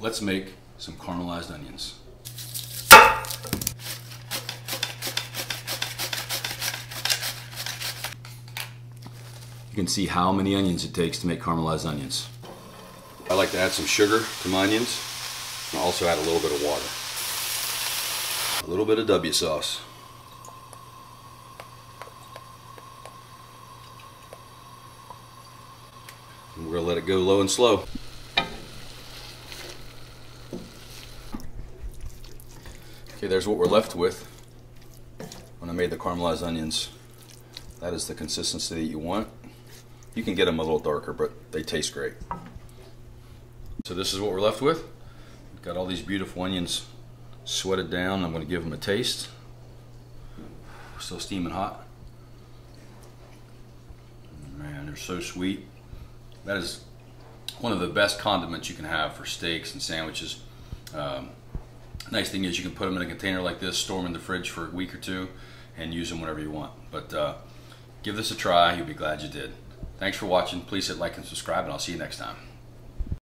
let's make some caramelized onions. You can see how many onions it takes to make caramelized onions. I like to add some sugar to my onions and also add a little bit of water. A little bit of W sauce. And we're gonna let it go low and slow. Okay, there's what we're left with when I made the caramelized onions. That is the consistency that you want. You can get them a little darker, but they taste great. So this is what we're left with. We've got all these beautiful onions sweated down. I'm going to give them a taste. Still steaming hot. Man, they're so sweet. That is one of the best condiments you can have for steaks and sandwiches. Um, nice thing is you can put them in a container like this, store them in the fridge for a week or two, and use them whenever you want. But uh, give this a try. You'll be glad you did. Thanks for watching. Please hit like and subscribe, and I'll see you next time.